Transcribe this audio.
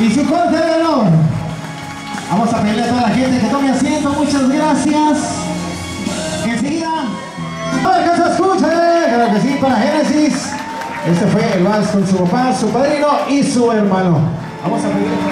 y su corte de. Vamos a pedirle a toda la gente que tome asiento, muchas gracias. Enseguida, para que se escuche, claro que sí, para Génesis. Este fue el vals con su papá, su padrino y su hermano. Vamos a pedirle.